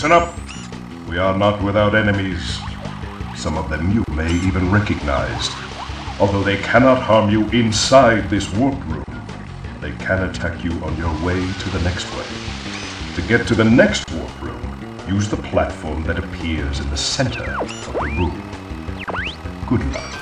Listen up. We are not without enemies. Some of them you may even recognize. Although they cannot harm you inside this warp room, they can attack you on your way to the next way. To get to the next warp room, use the platform that appears in the center of the room. Good luck.